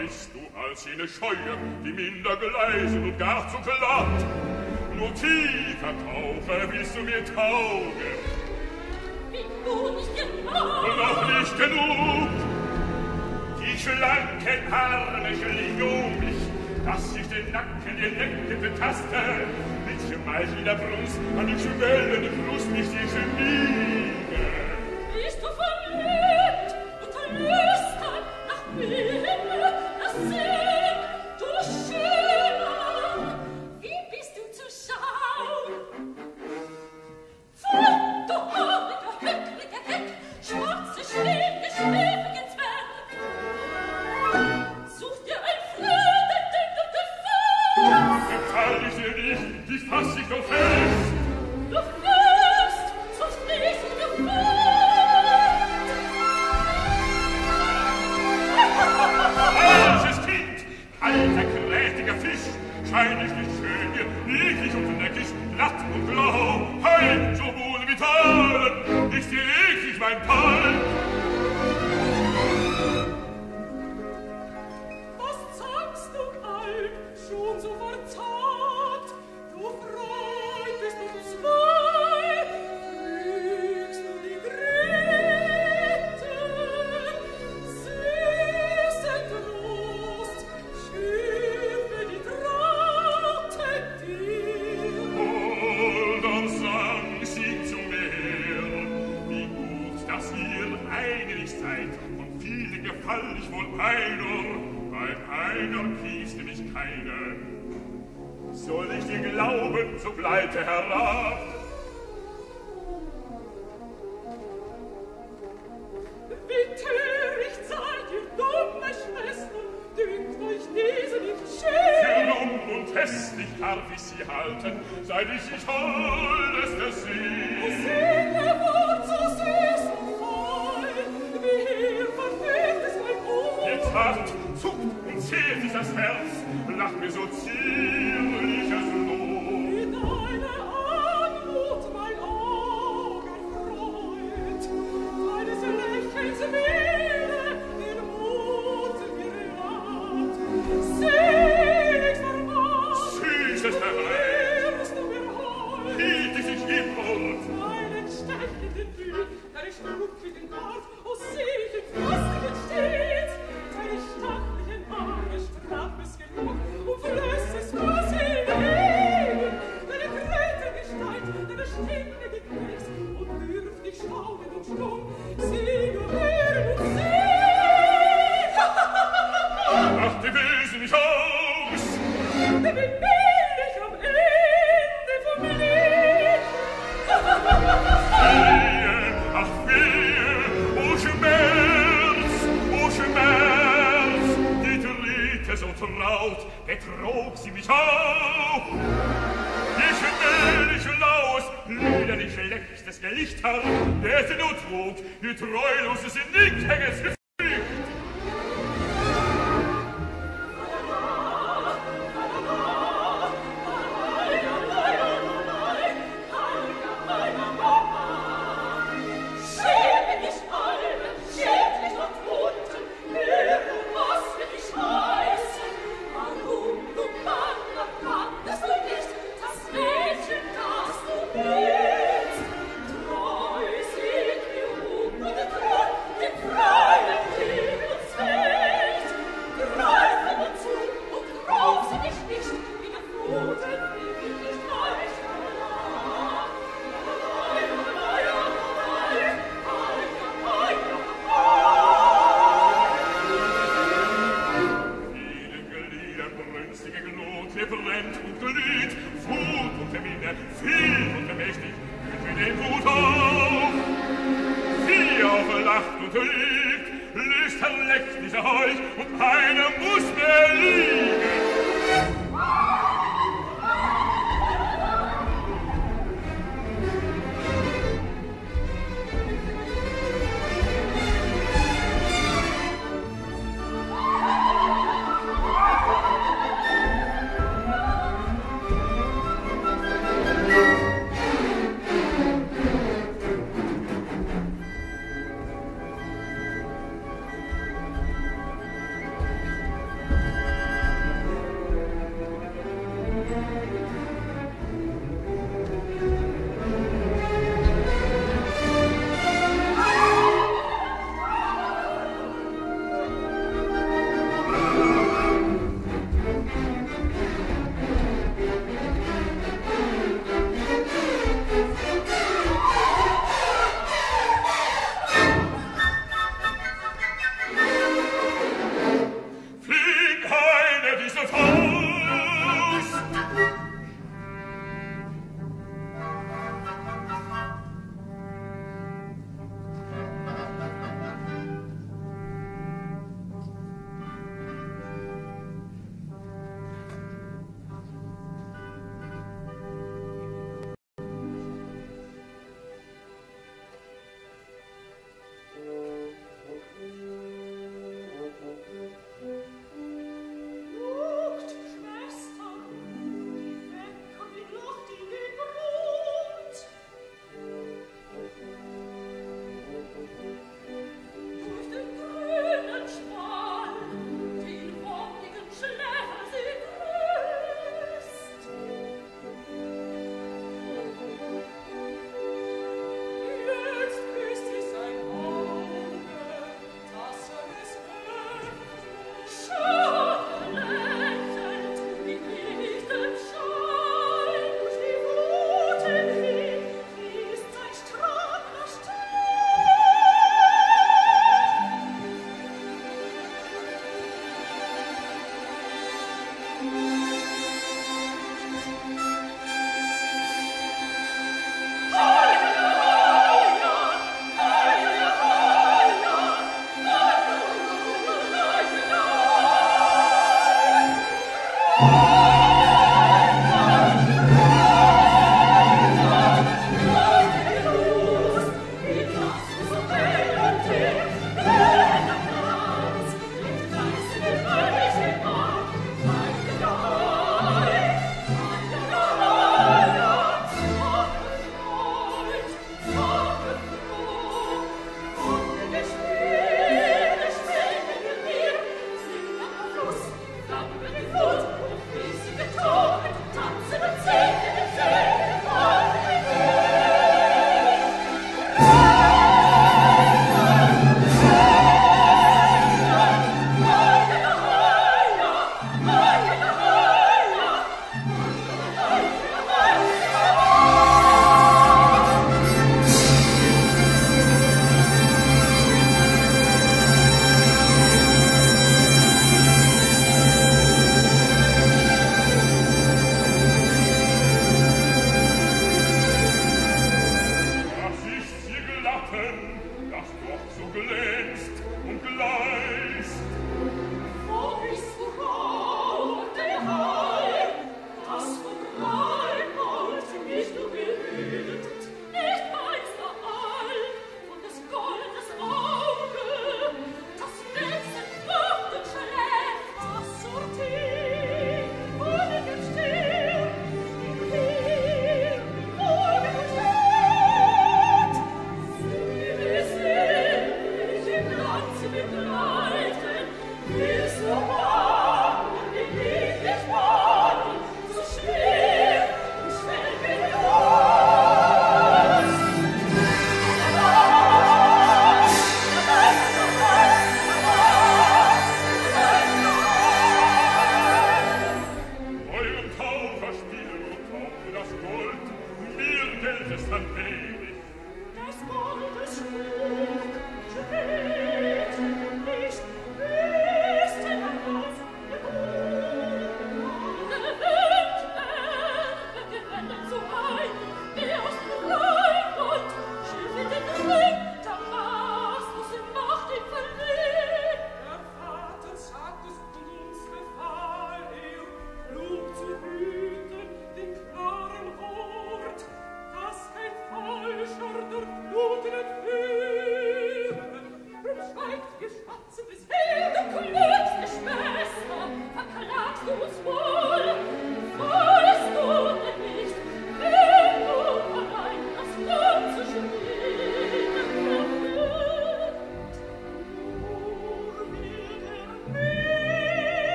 bist du als jene Scheue, die minder geleisen und gar zu glatt. Nur tiefer tauche, willst du mir tauge. Wie gut ist genug! Noch nicht genug! Die schlanken Arme schliegen um mich, dass ich den Nacken, den Nacken betaste. Mit schmeichender Brust, an die schwellende Brust mich die Chemie.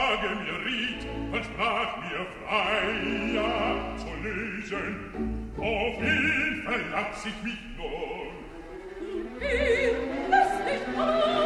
tage mir riet, man sprach mir freier zu lesen. Auf ihn verlass ich mich nun. In ihn lass mich nun.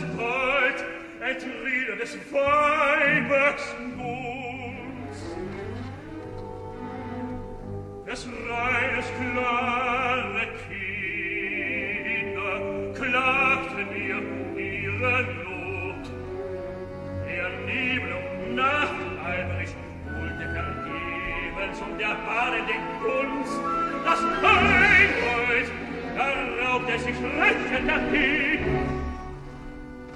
gestalt et rieder des weibes munds. Des reines klare Kinder klagten mir ihre Not. Der Nebel um Nacht eifrig holte vergebens und erbarre den Kunst. das Einheit erraubte sich recht dagegen,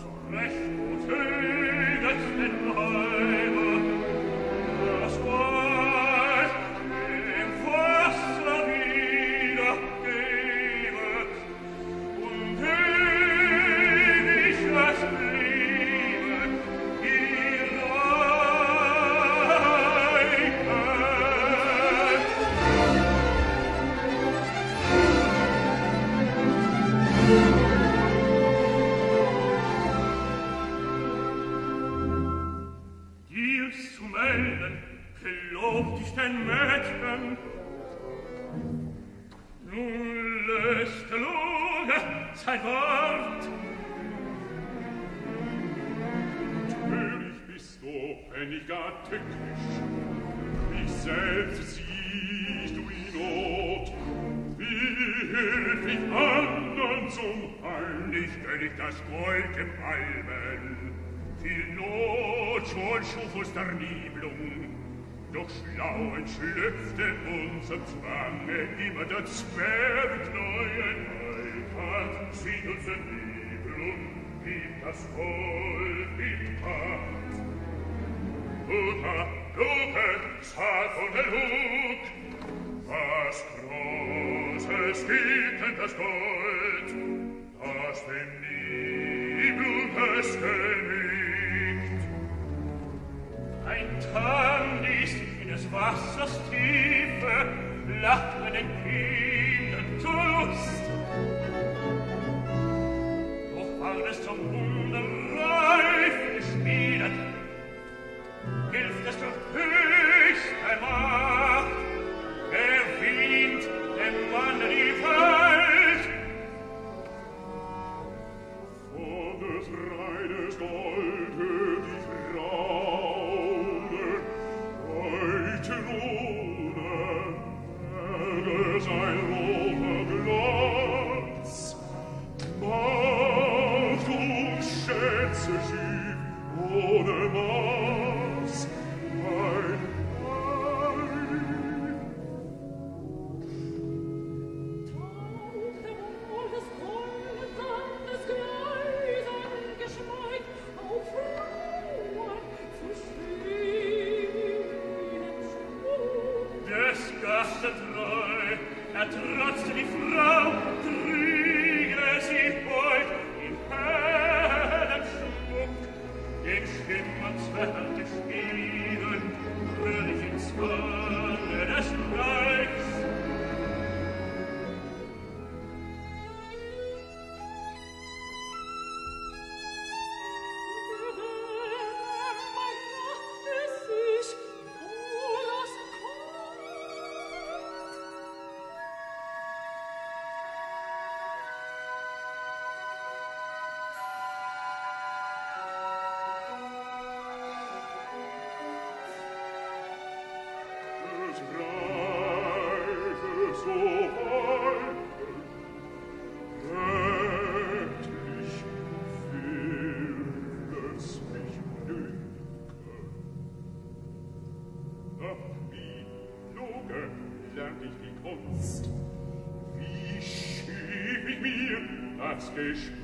Correct. und immer das Schwert neuen Neutat, sieht uns der Nebel um, wie das Ohr. ich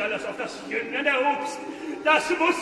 alles auf das Jüngern erhobst. Das muss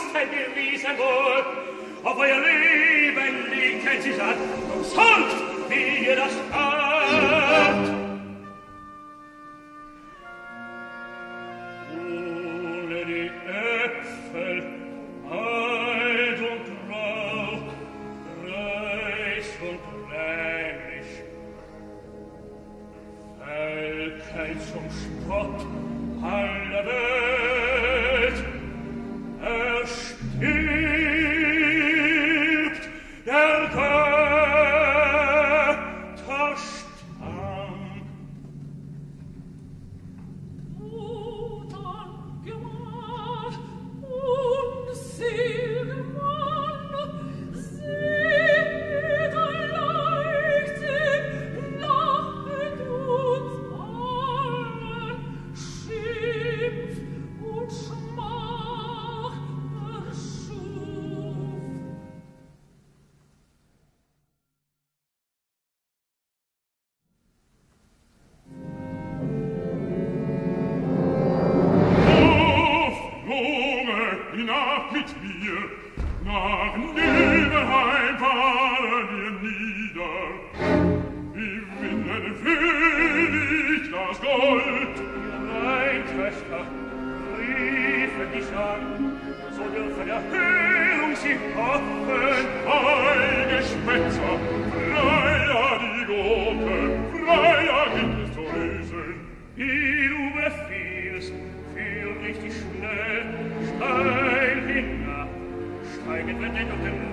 anécdota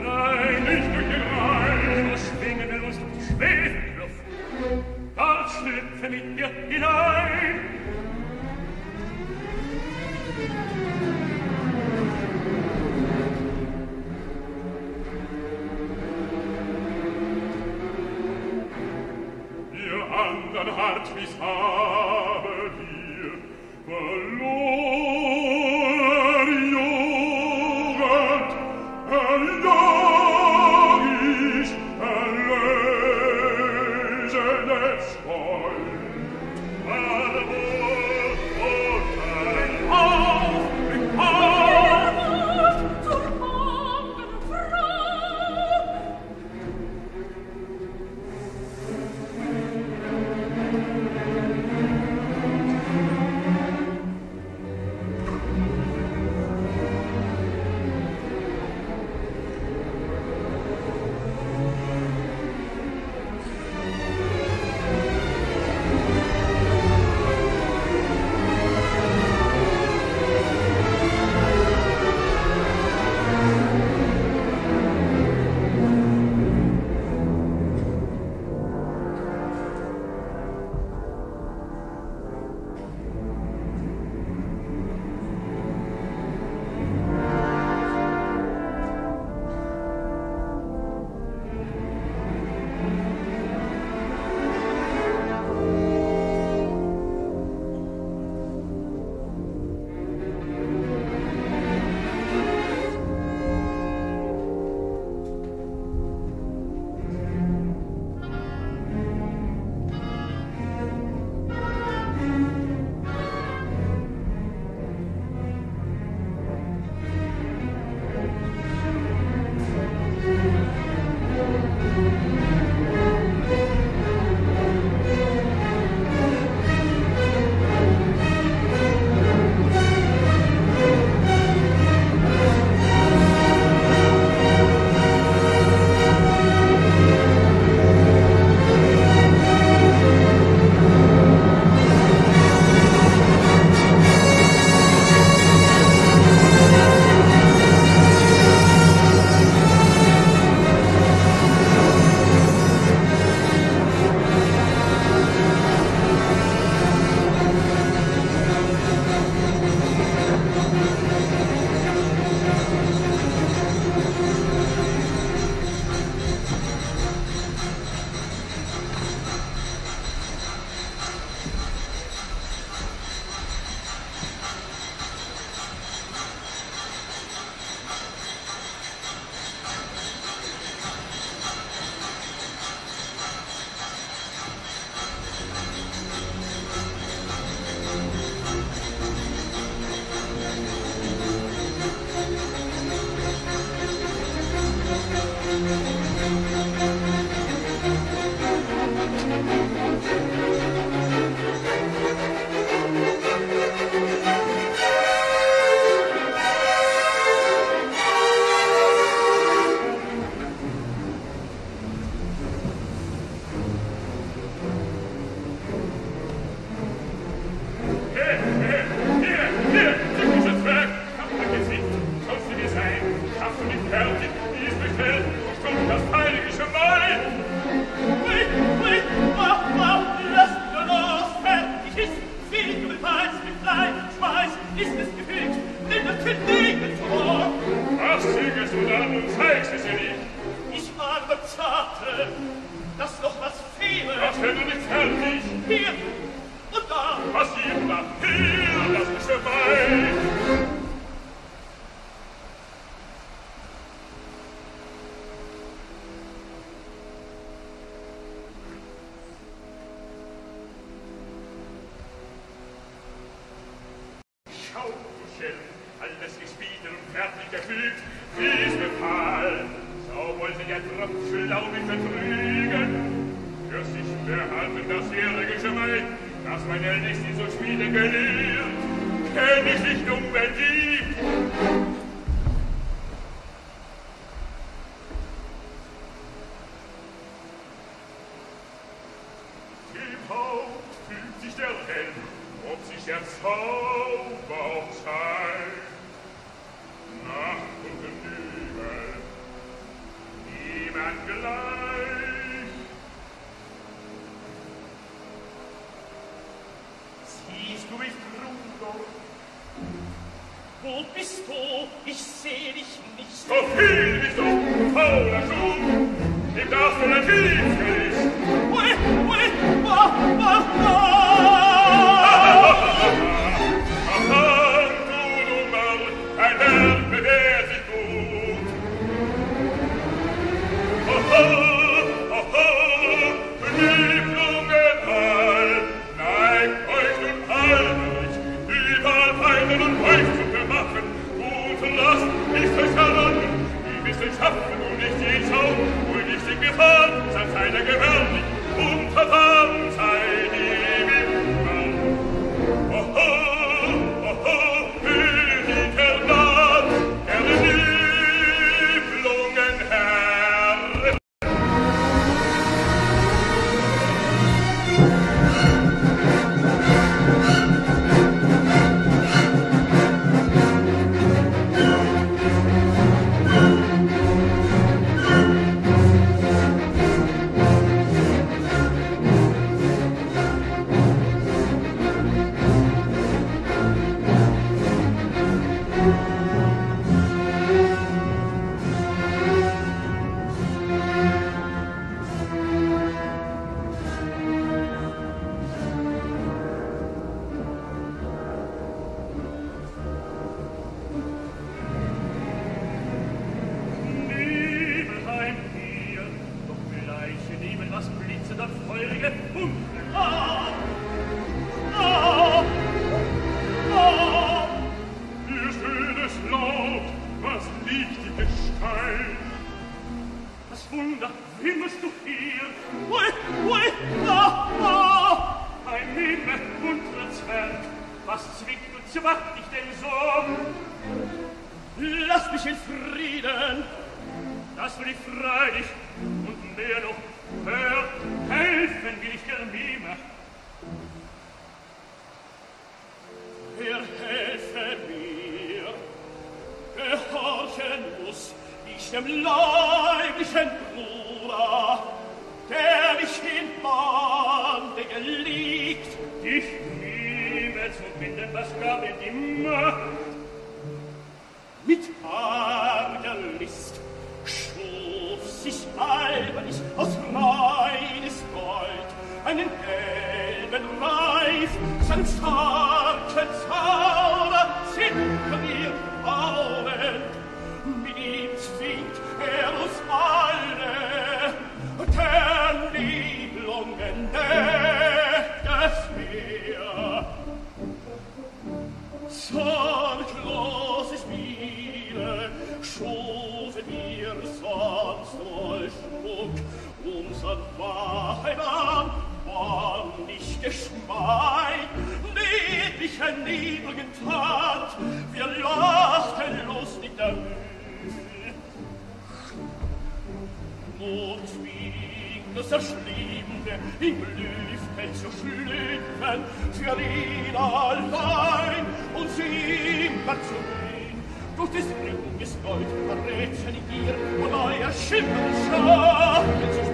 zerschließende, in Lüfte zu schlüpfen, für ihn allein und sie immer zu gehen. Durch des Ringes Gold verrätseln ihr, wo neuer Schimmer schaffen sich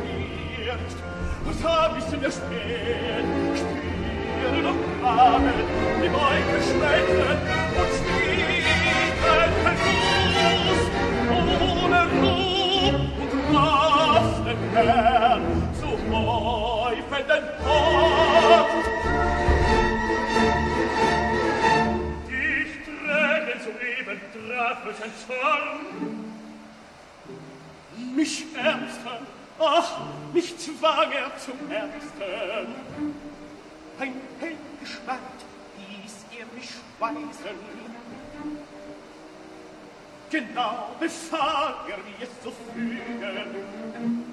birgt. Und da müssen wir stehen, spielen und haben, die Bäume schmelzen und schmieden hervor. Ohne Ruhe und Kraft der Herr. Mich ärmsten, ach, mich zwang er zum Ärmsten. Ein Heldenschwert ließ er mich speisen. Genau befahl er, wie es zu fügen.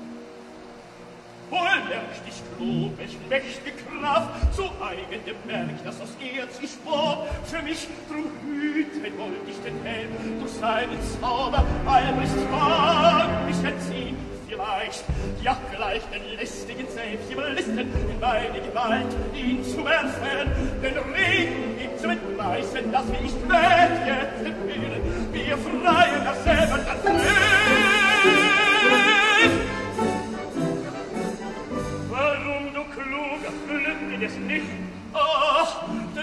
Vollmärsch dich grob, globig, mächtige Kraft, zu eigenem Werk, das aus Erz ich bohr, für mich drum hüten wollt ich den Helm, durch seinen Zauber, Albrecht Wahn, mich entziehen, vielleicht, ja gleich den lästigen Selbstüberlisten in meine Gewalt, ihn zu werfen, den Ring ihm zu entreißen, dass wir nicht werde jetzt entbehren, wir freien dasselbe, das Leben.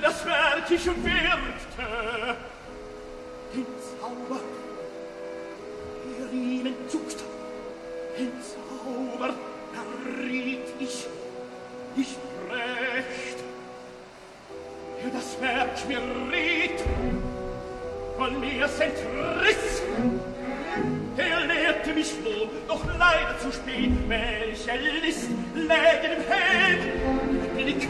das Werk ich wirkte. Den Zauber, der ihn zuckte, den Zauber. Erriet ich, ich recht. Der das Werk mir riet, von mir's entriss. Er lehrte mich wohl, doch leider zu spät, welche List läge im Held, im Blick.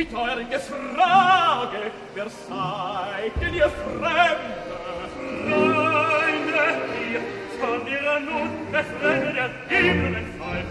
die teurige Frage, wer seid denn ihr Fremde? Freunde, ihr von ihrer Not befremdet, der Himmel entfallt,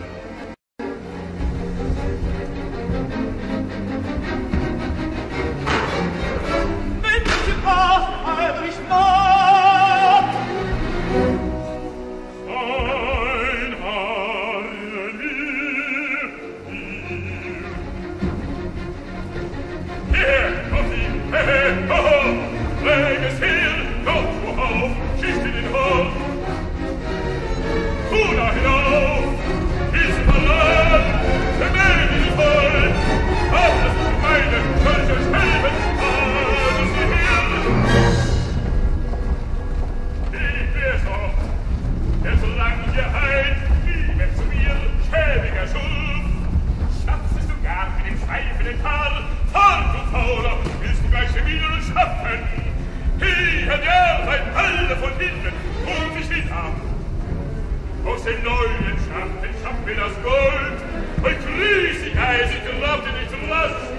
den neuen Schachten schaffen wir das Gold. Und riesig eisig glaubt ihr nicht zu lassen.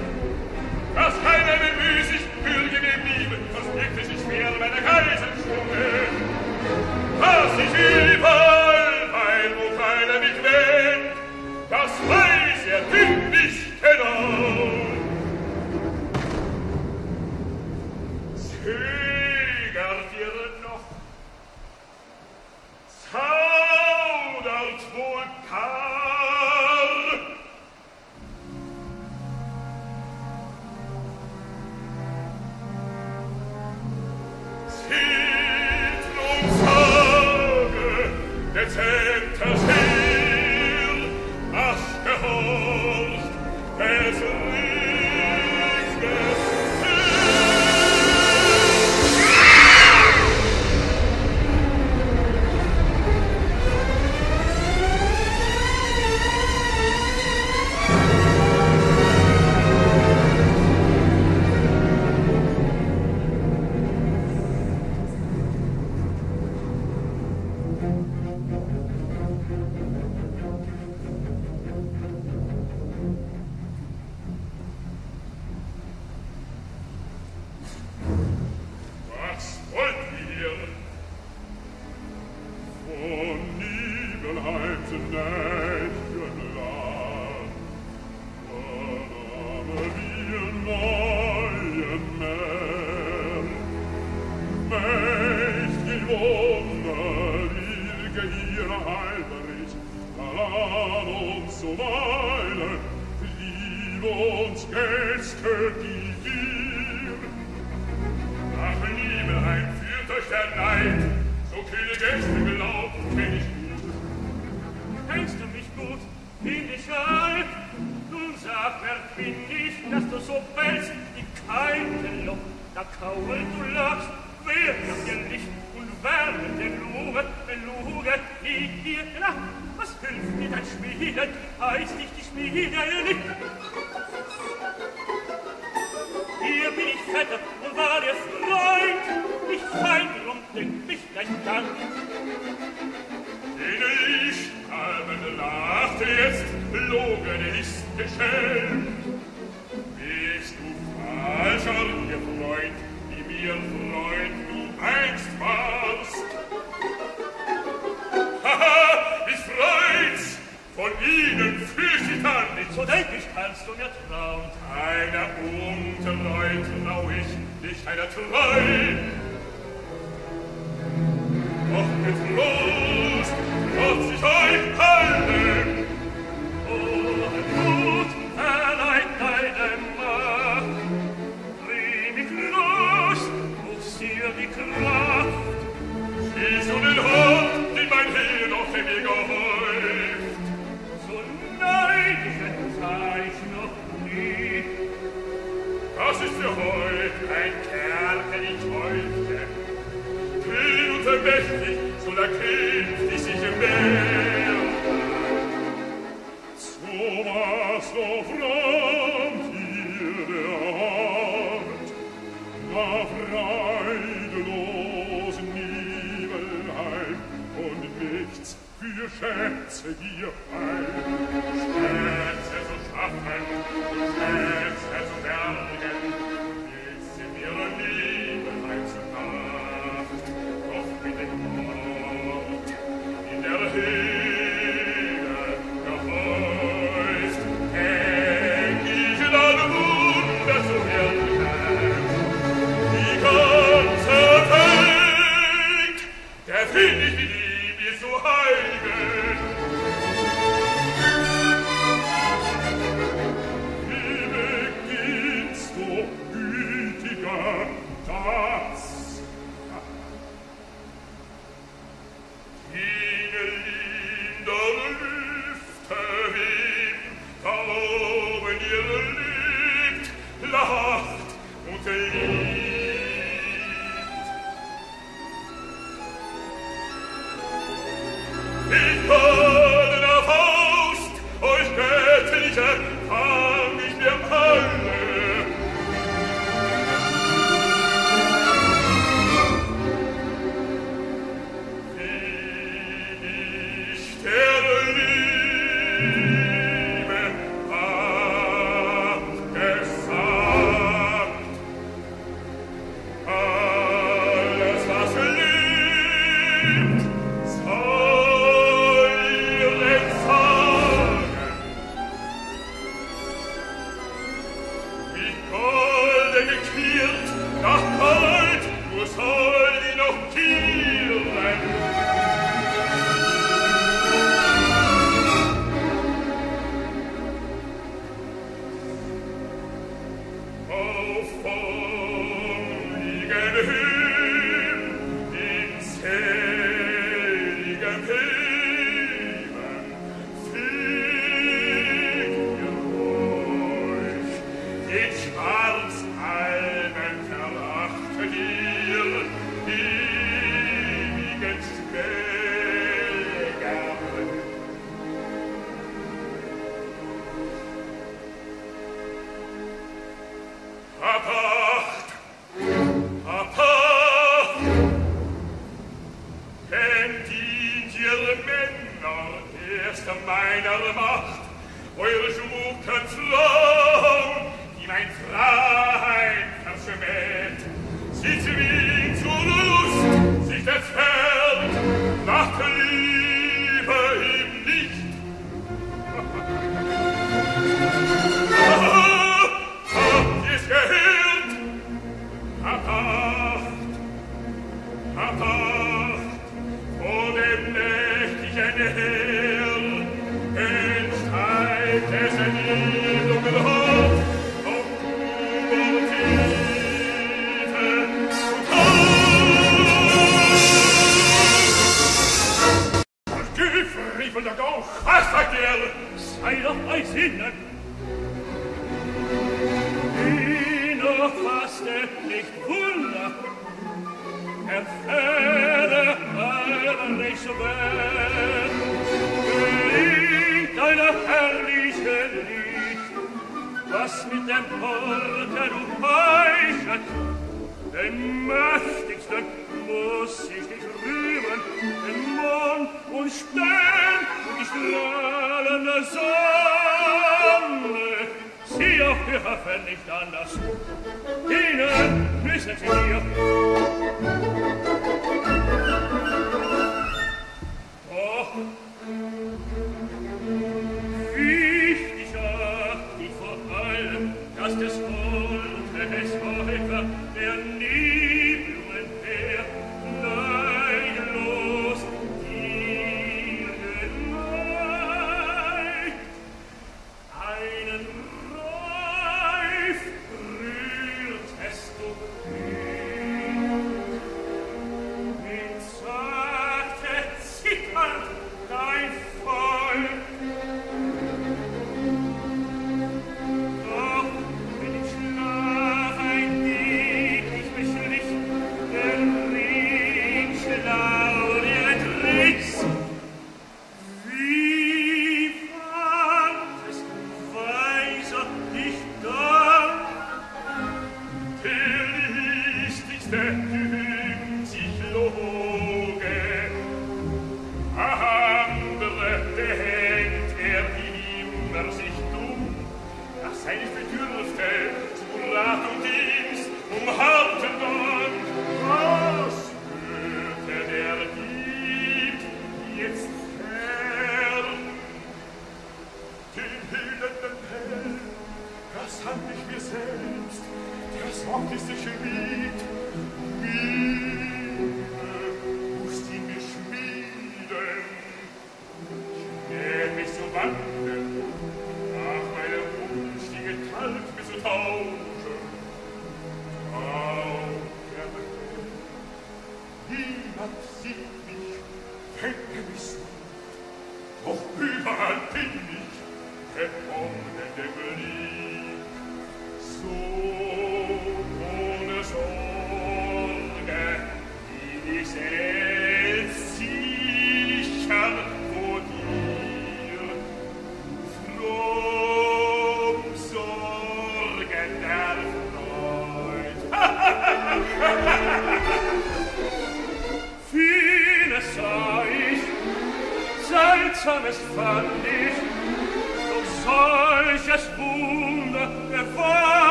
Das keiner mir müßig bürgen im Lieben, versteckte sich bei der Kaiserschwunge. Was ich überall weil wo keiner mich wähnt, das weiß er bin ich genau.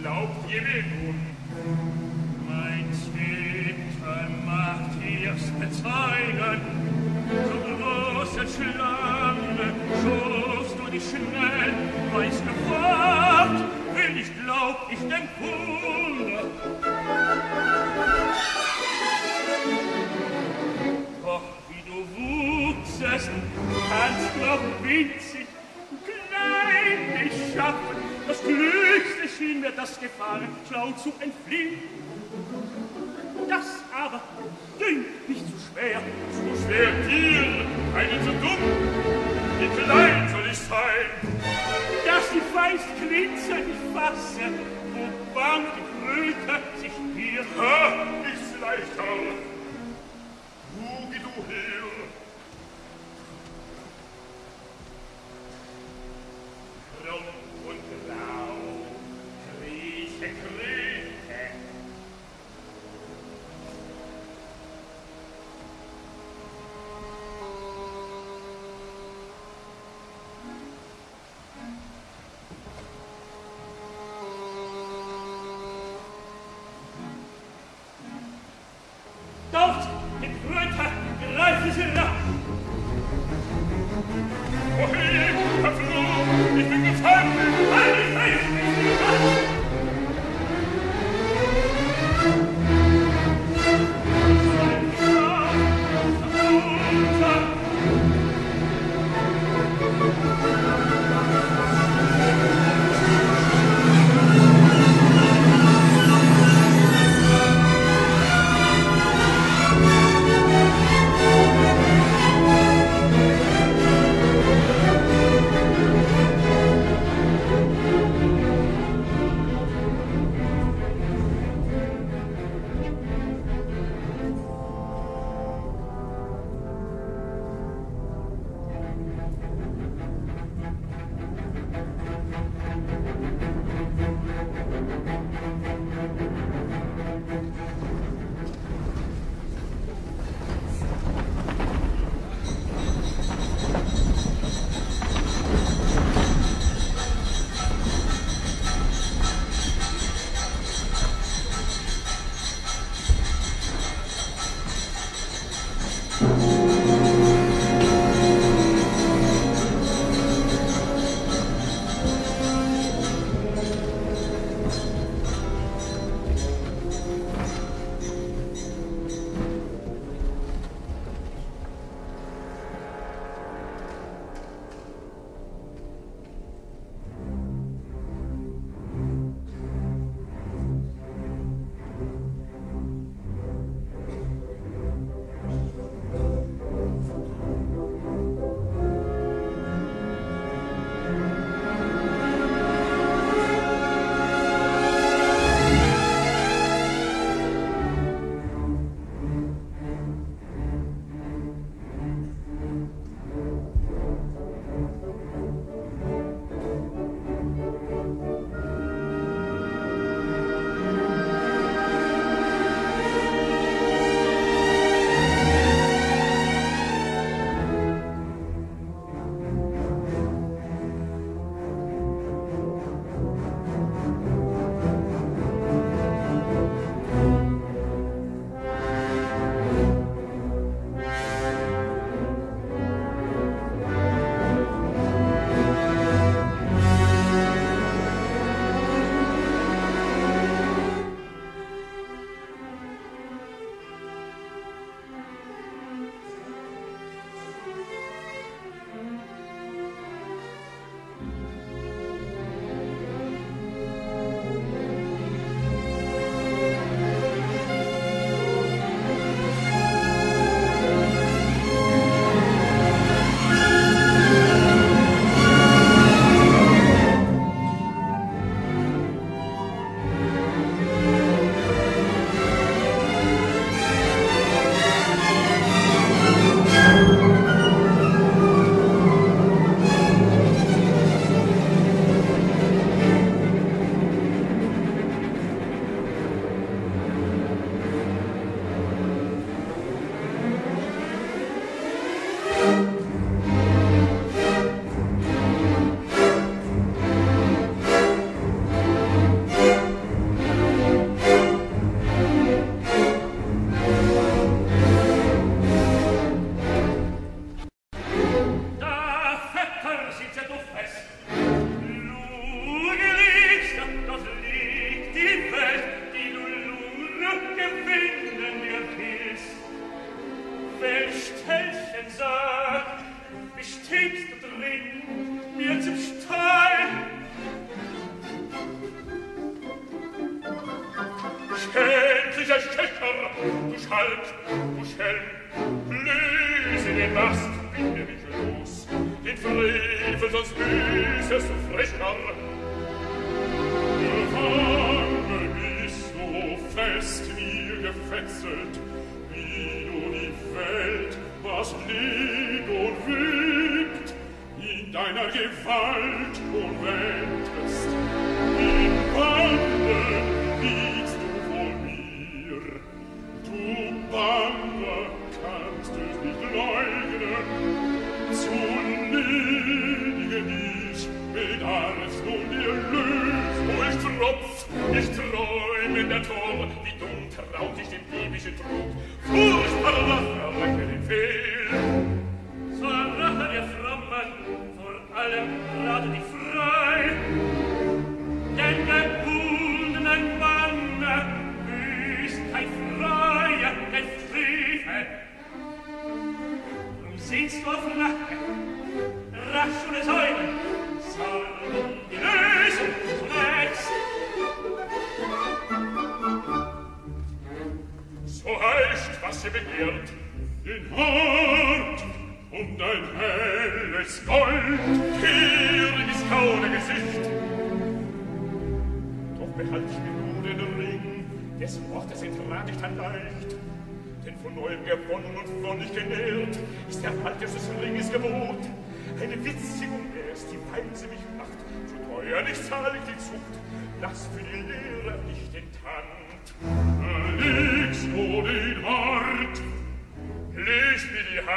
glaubt ihr mir nun? Mein Zwitter äh, macht ihr's bezeigen, so große Schlange schufst du dich schnell, weiß gefragt, will ich glaub, ich denk wohl, das Gefahren schlau zu entfliehen. Das aber ging nicht zu schwer. Zu schwer dir, eine zu dumm. Wie klein soll ich sein? Dass die feist glitzern, ich fasse, wo bang die Kröte sich mir. Ha, ist leichter. Wo geh du her,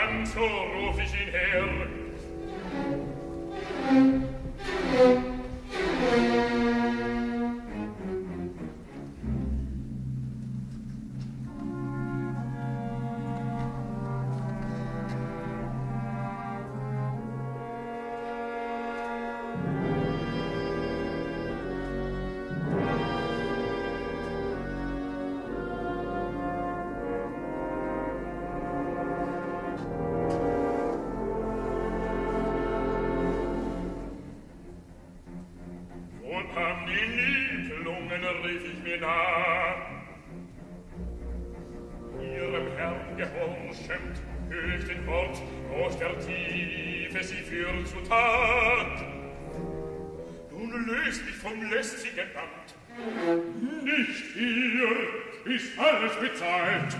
ganzo ruf ich ihn her. zu Tat. Nun löst dich vom lästigen Amt. Nicht hier ist alles bezahlt.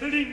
Wrestling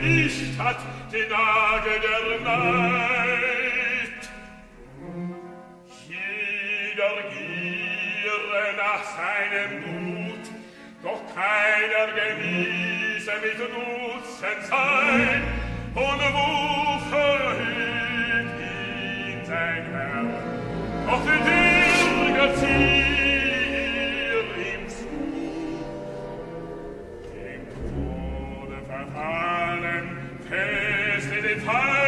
nicht hat die Nage der Neid. Jeder giere nach seinem Mut, doch keiner genieße mit Nutzen sein, ohne Wuche hebt ihn sein Herr. Doch der Dirger zieht Fire!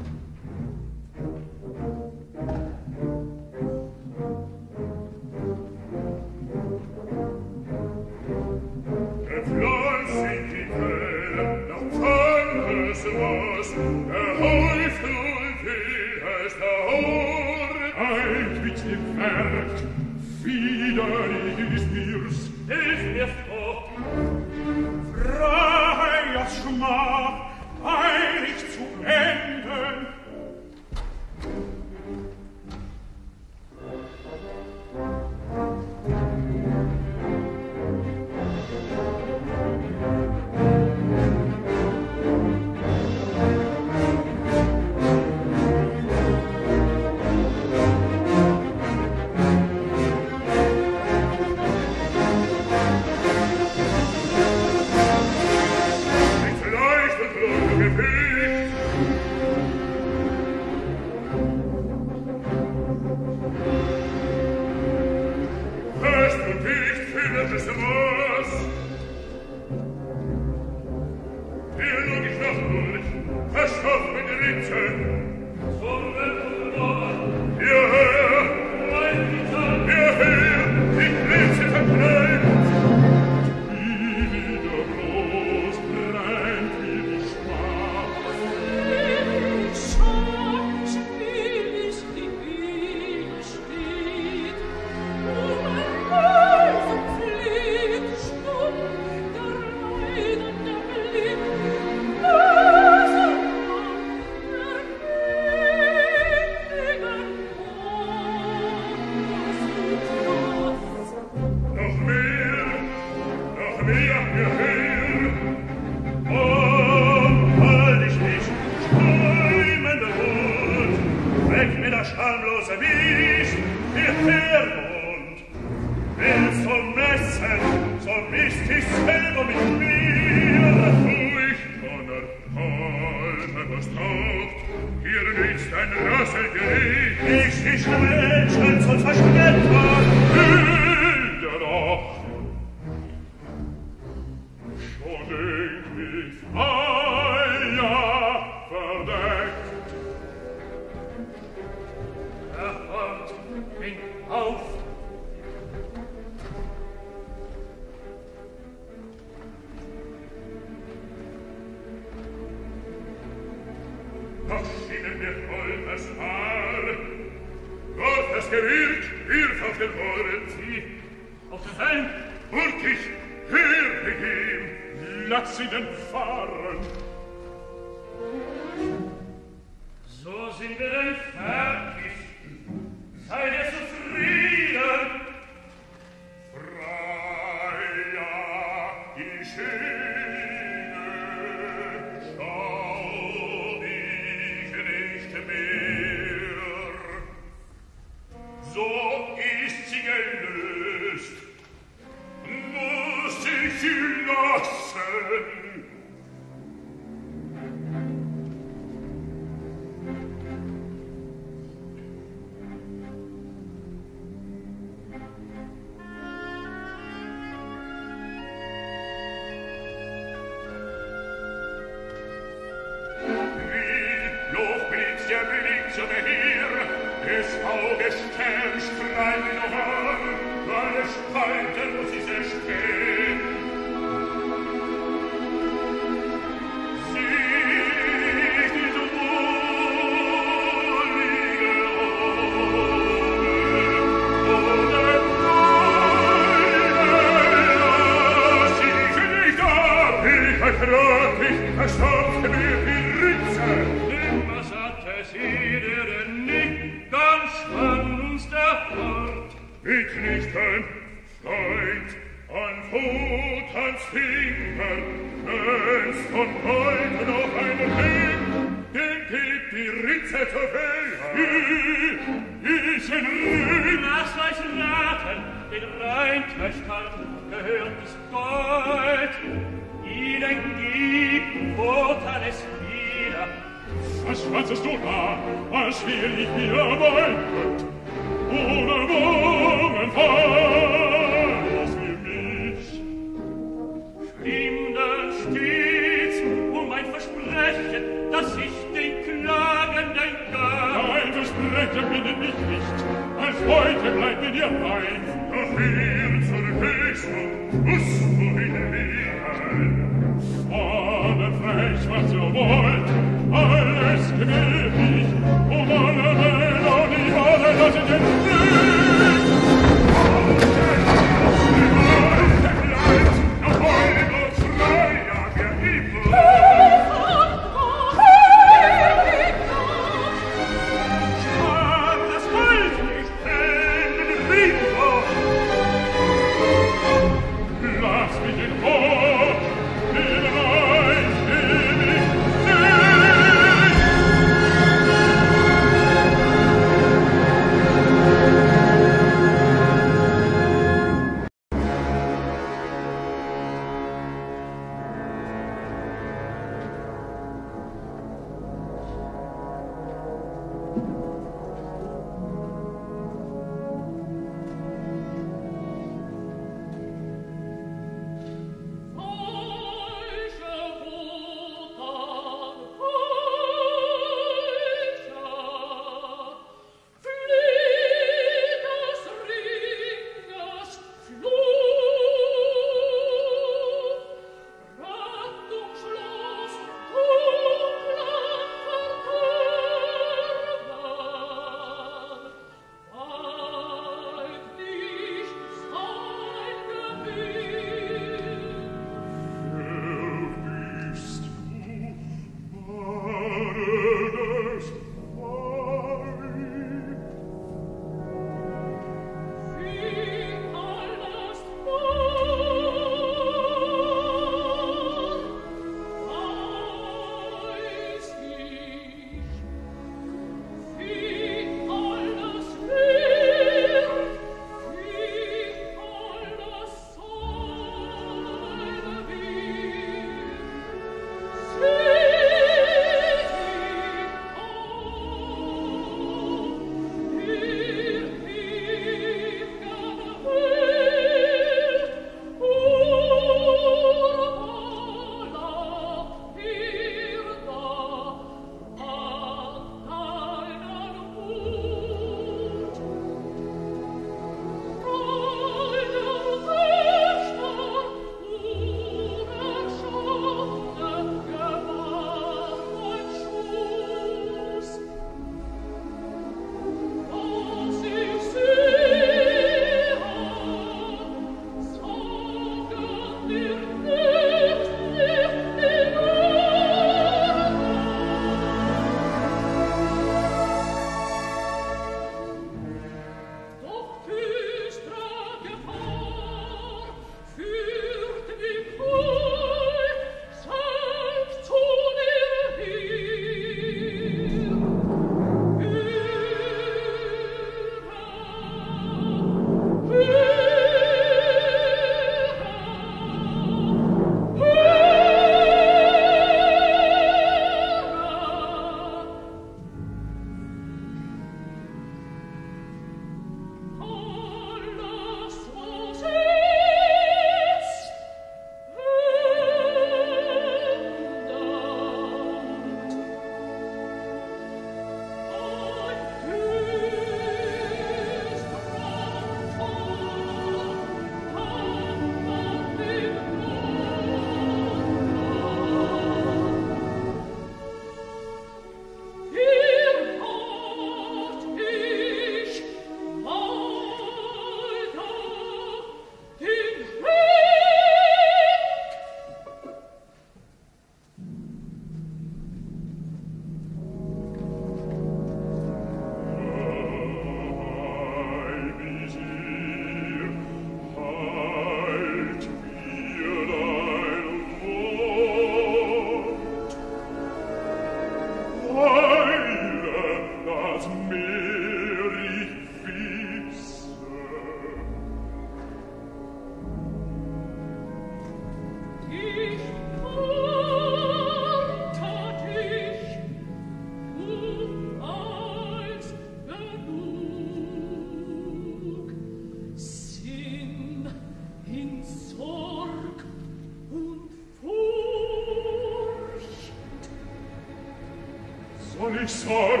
Ich sorge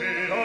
Yeah.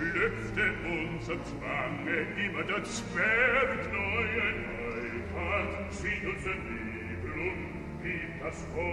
schlüpfte unser Zwange immer der Zwerg neue Neuheit, fiel unser Nebel um, wie das Ohr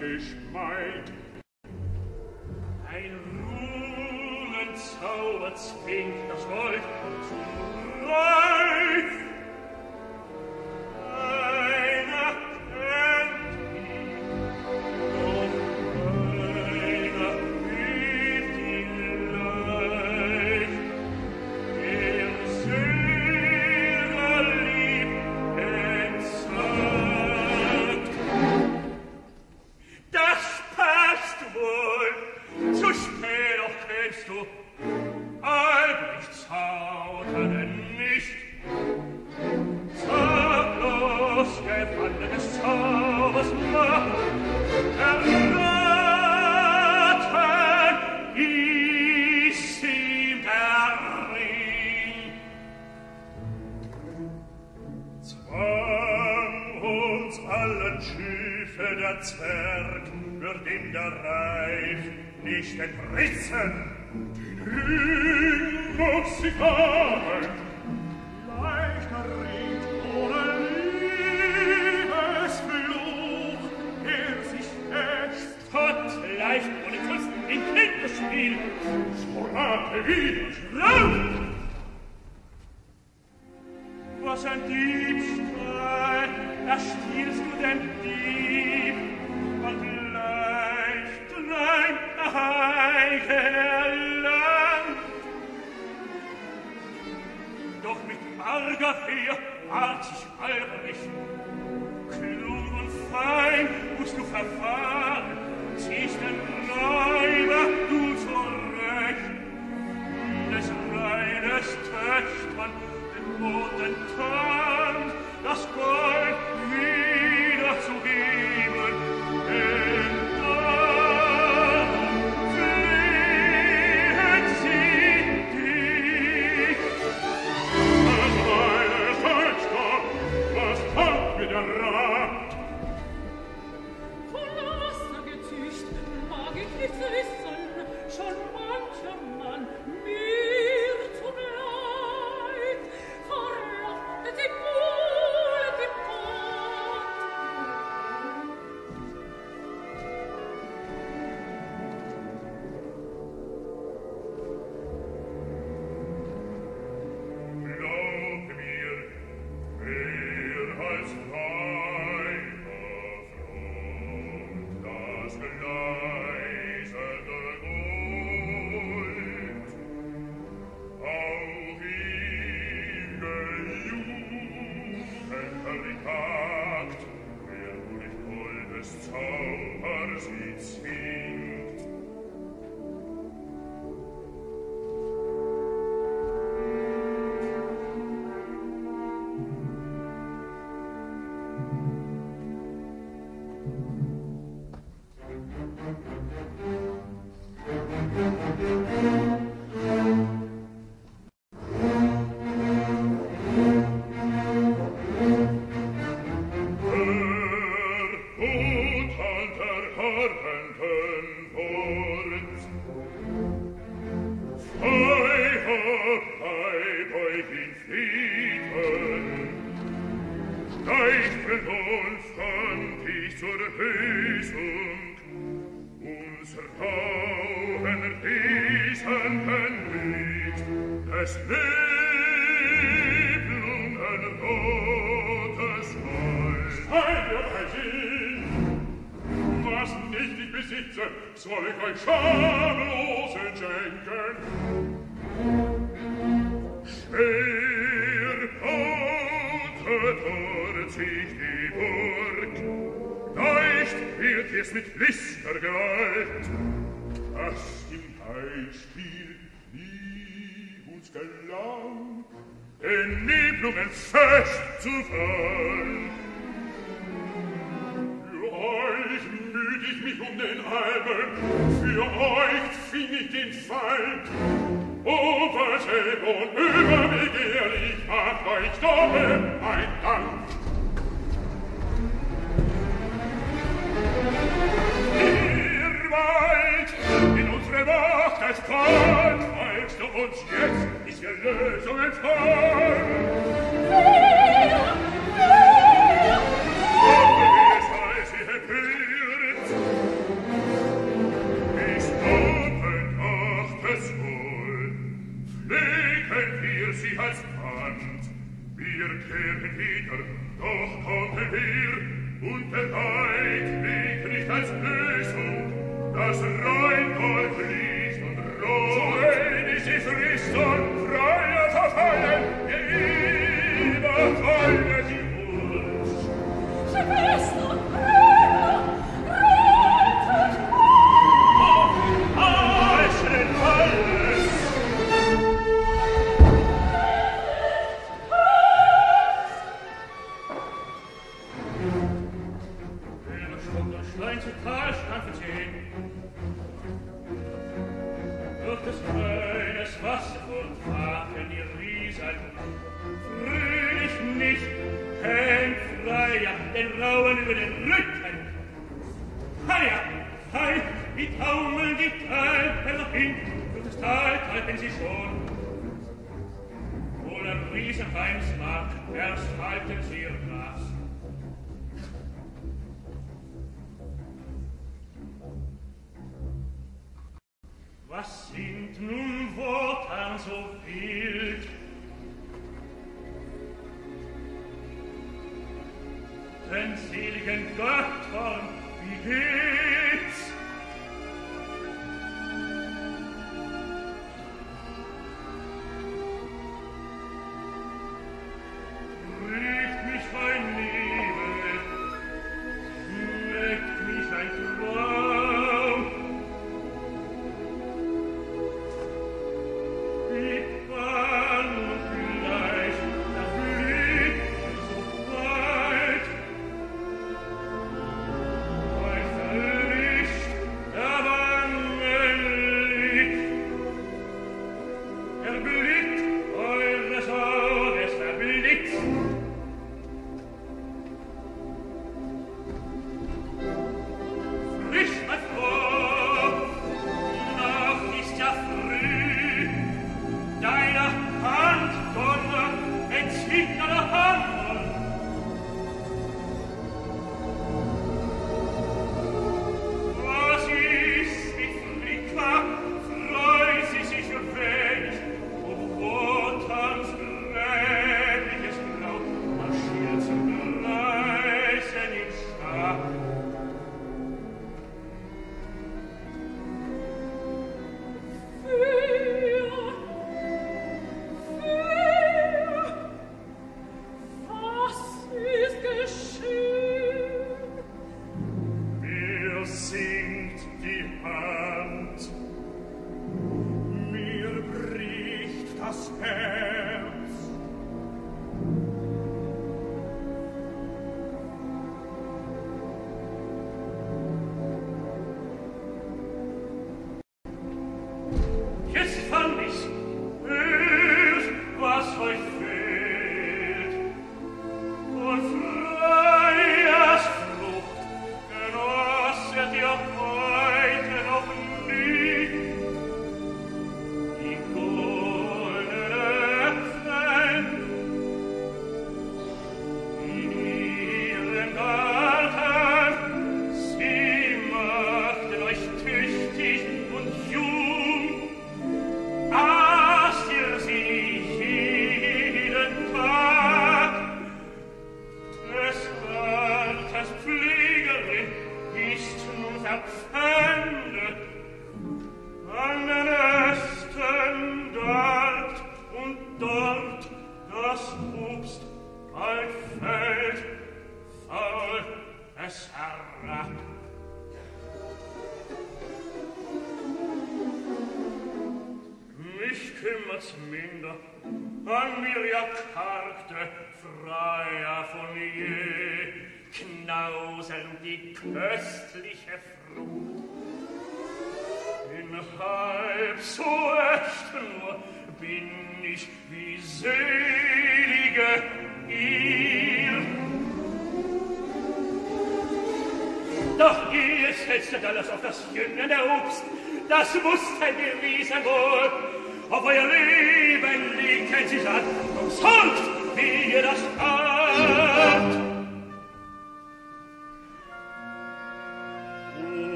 geschmeidig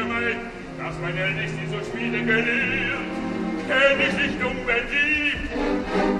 täusche mich, dass mein Held nicht so spielen gelehrt, kenn ich nicht um Berlin.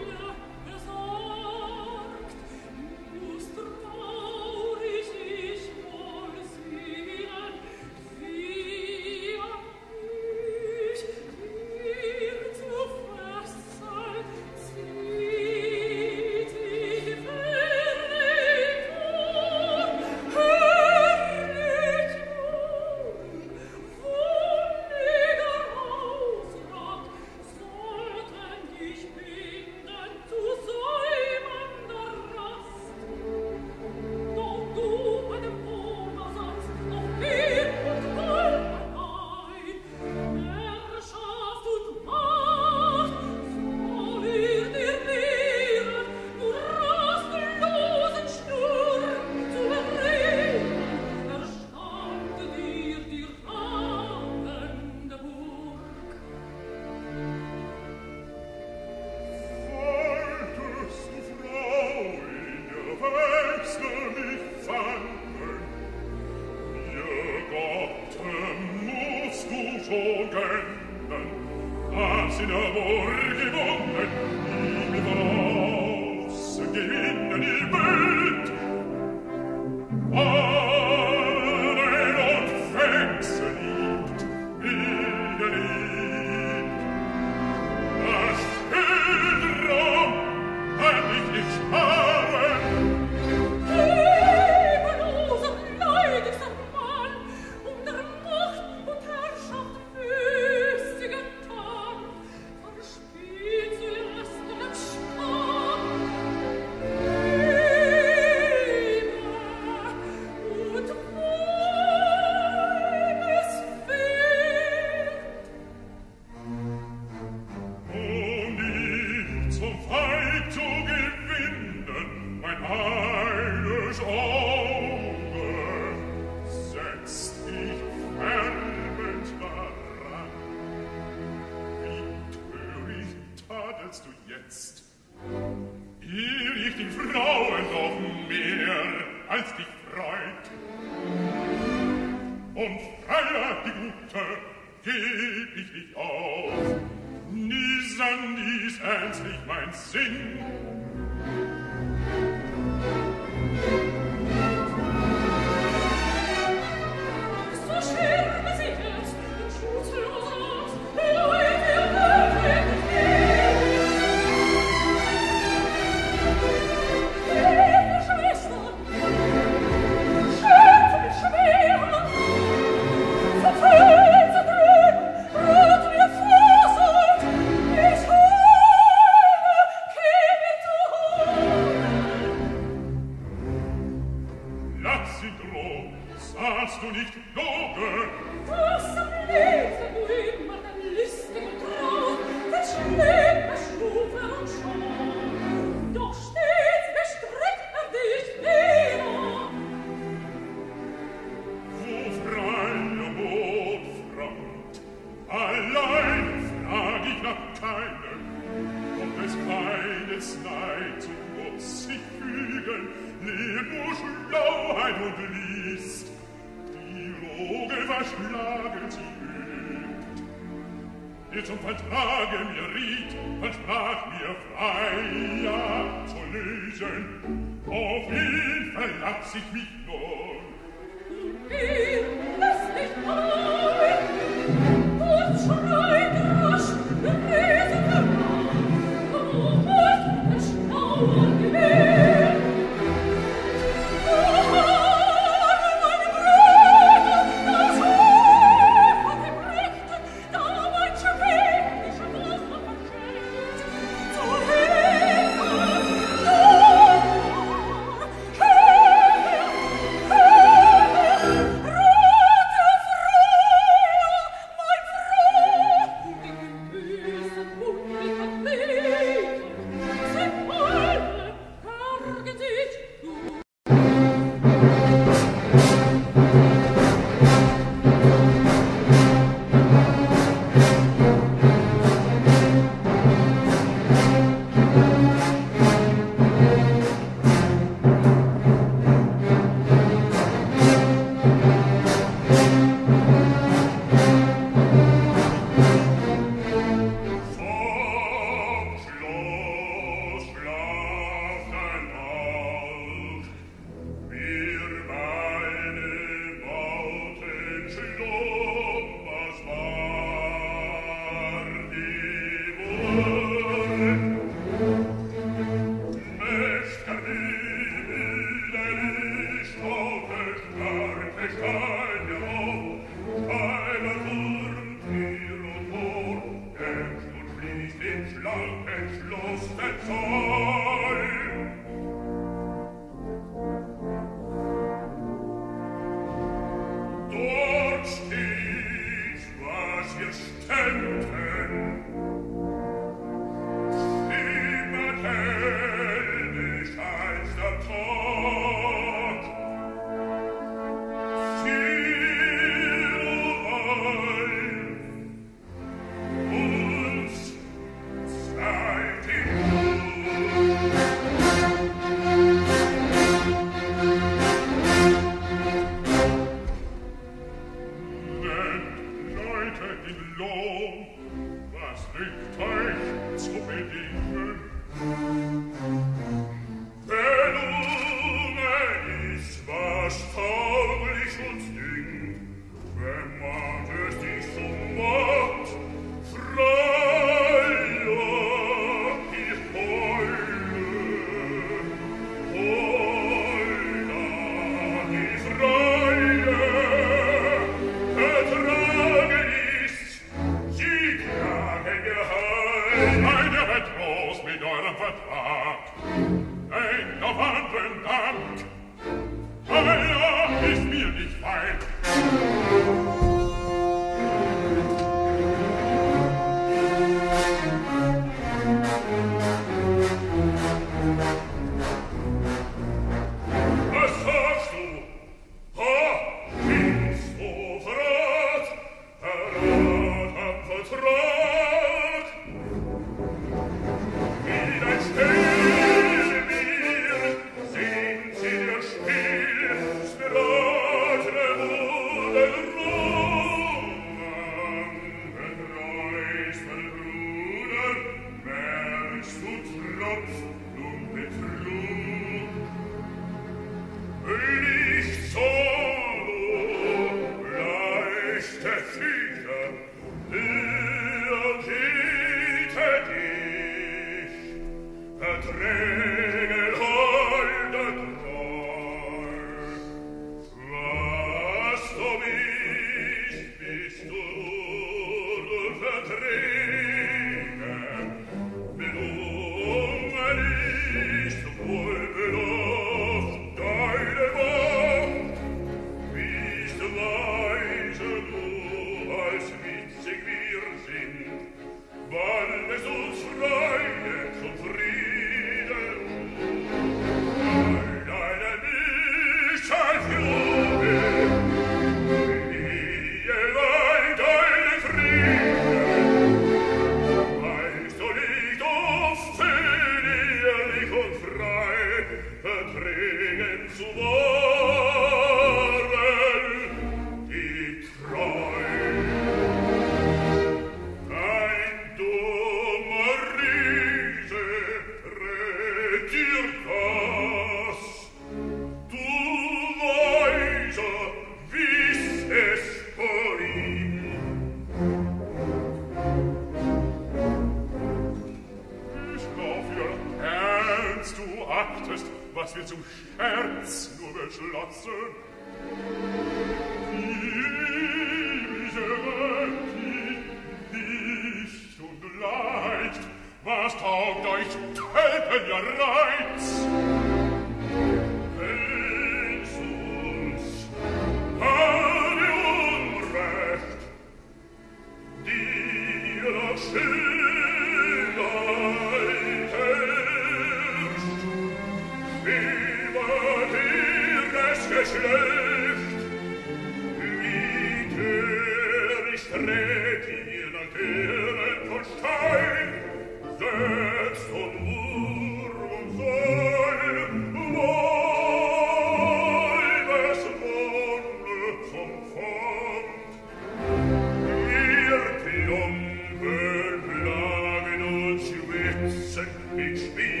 It's me.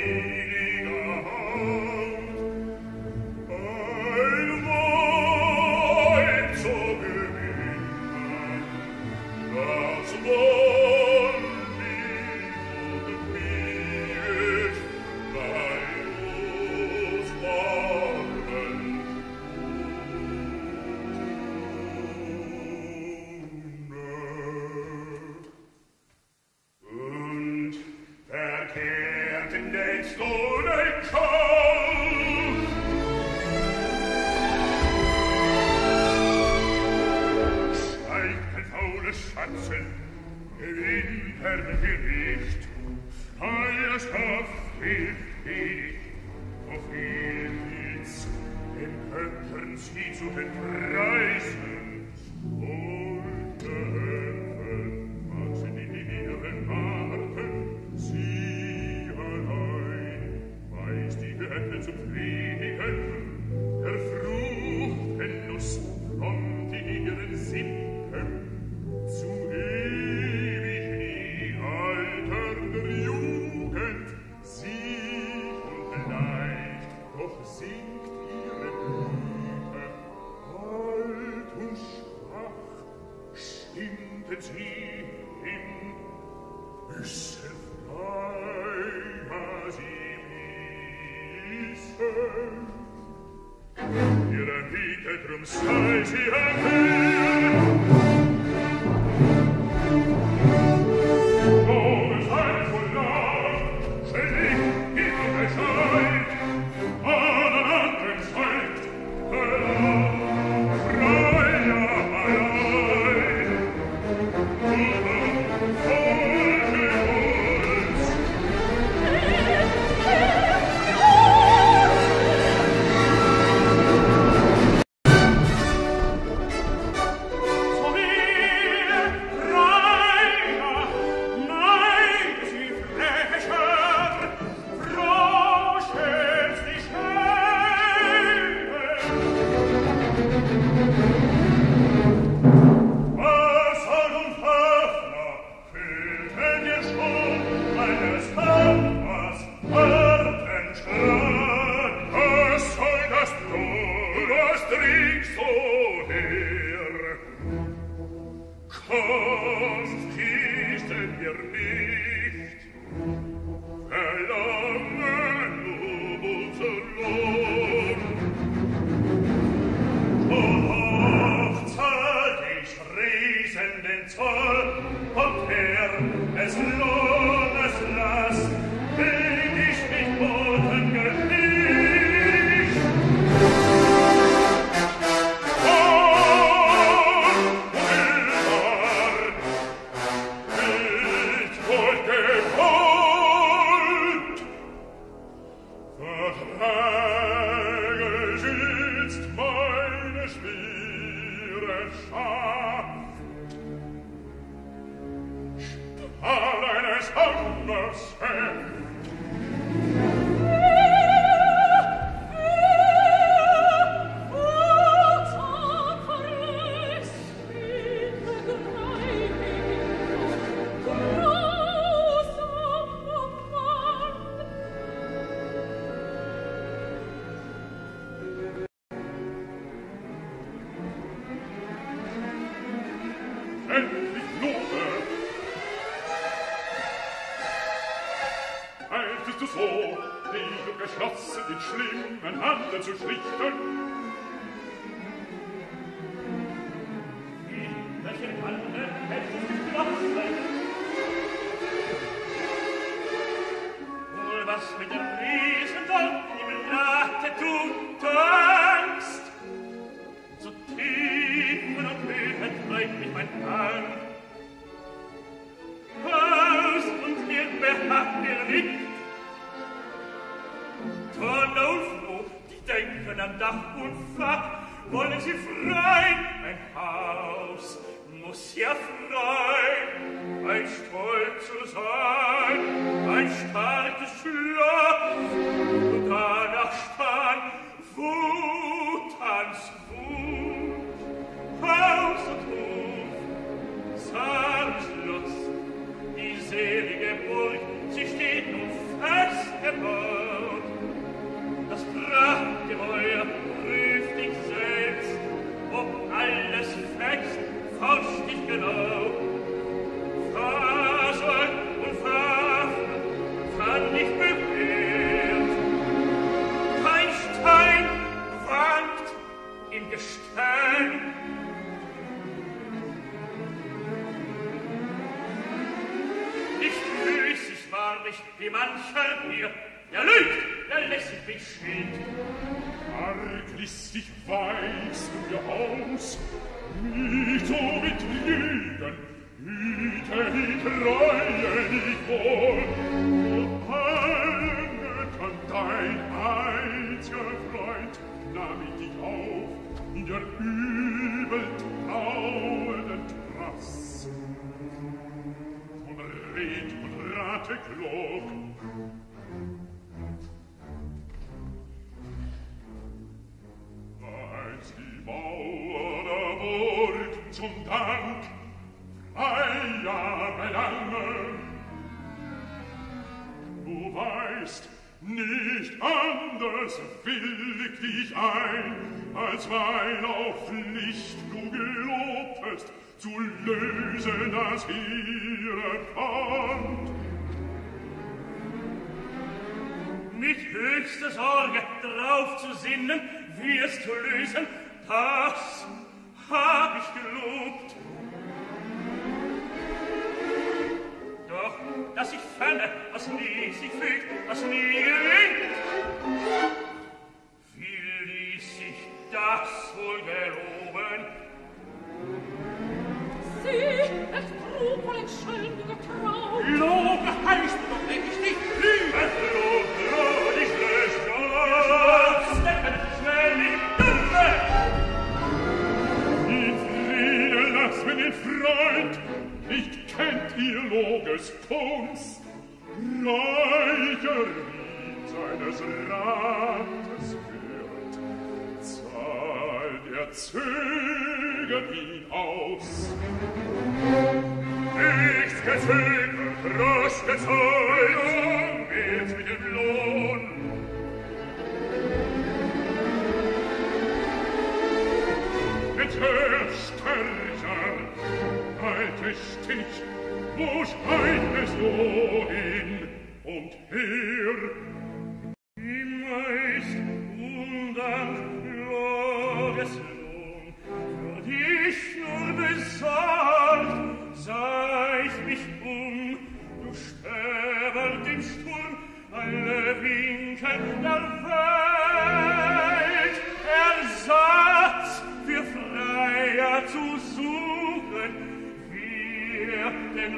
Den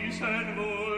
Riesen wohl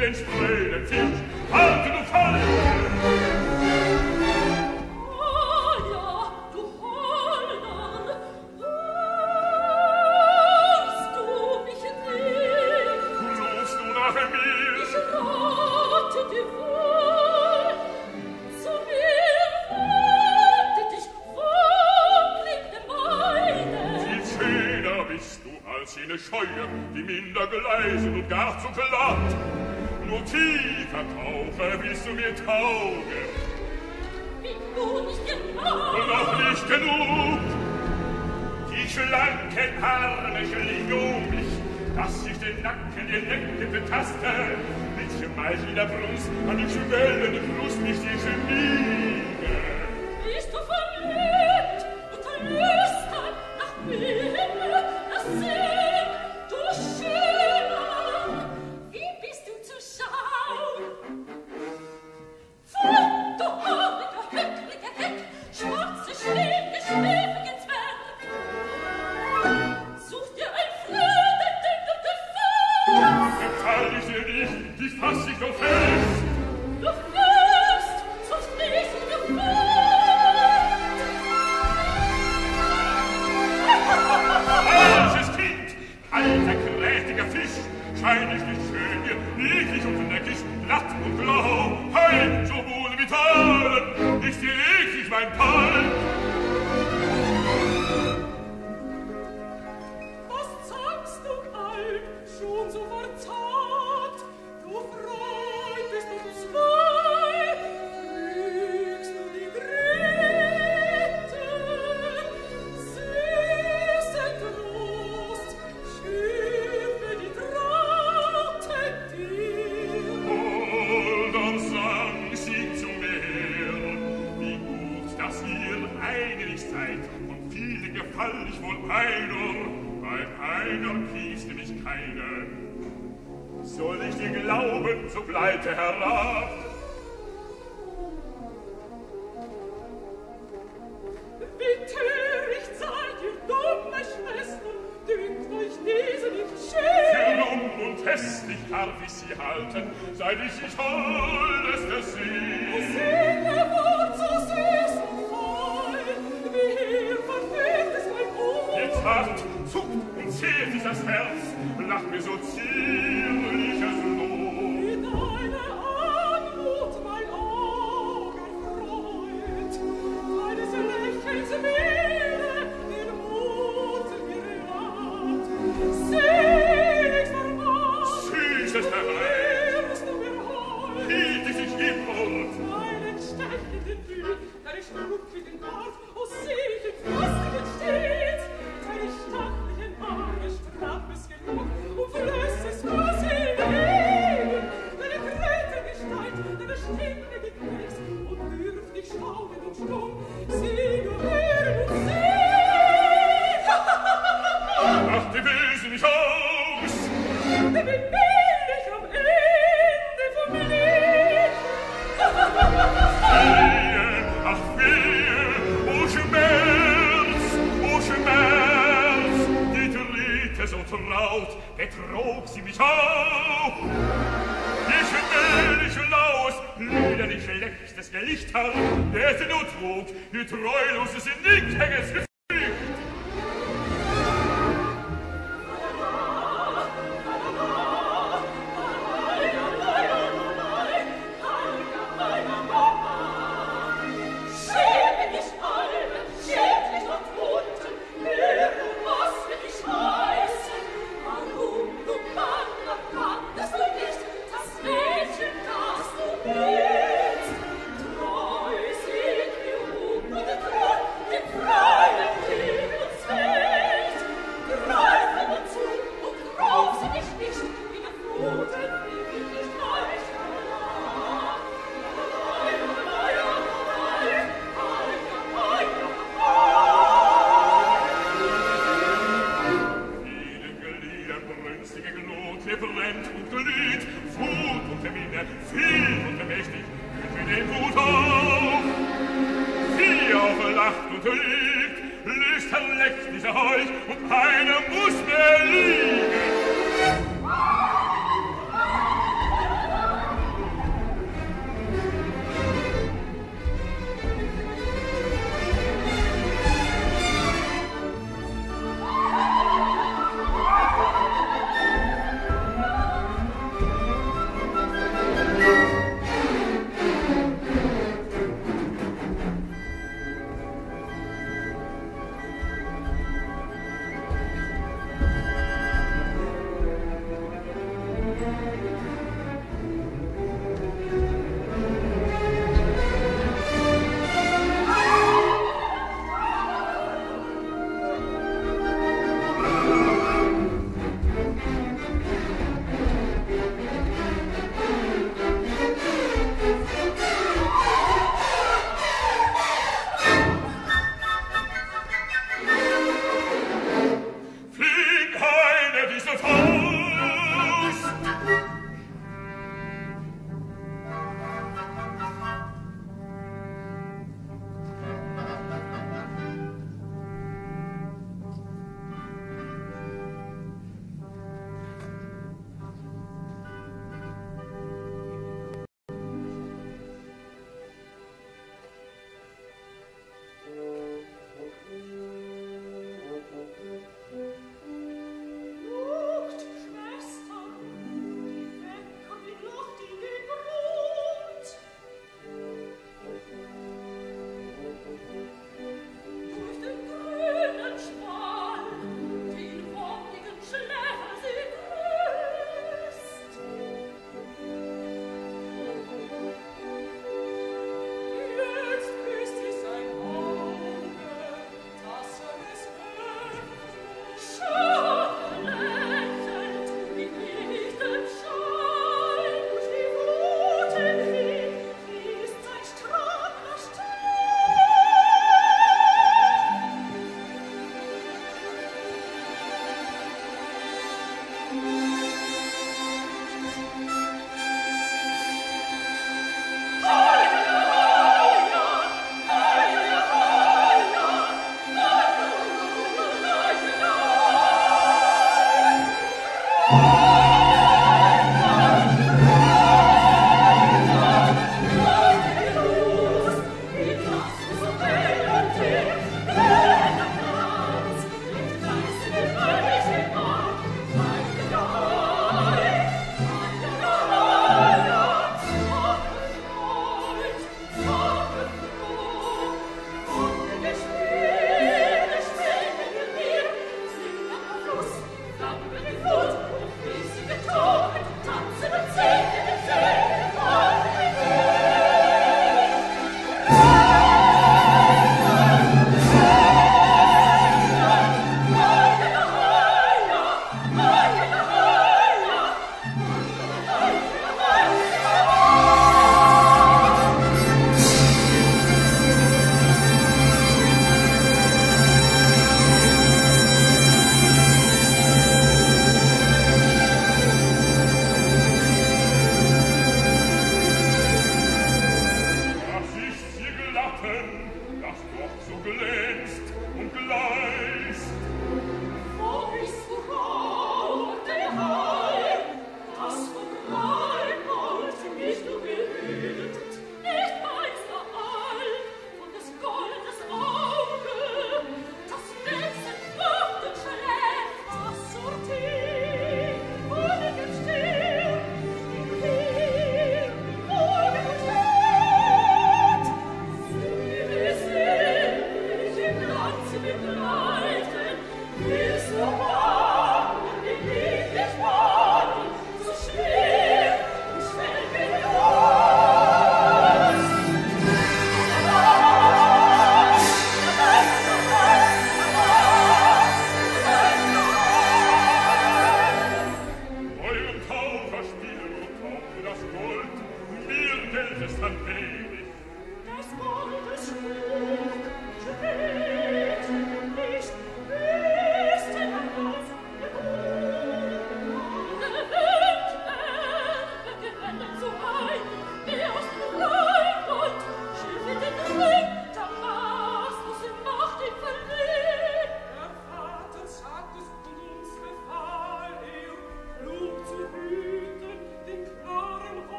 den spröden Fisch, halte du fest!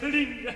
Schlinge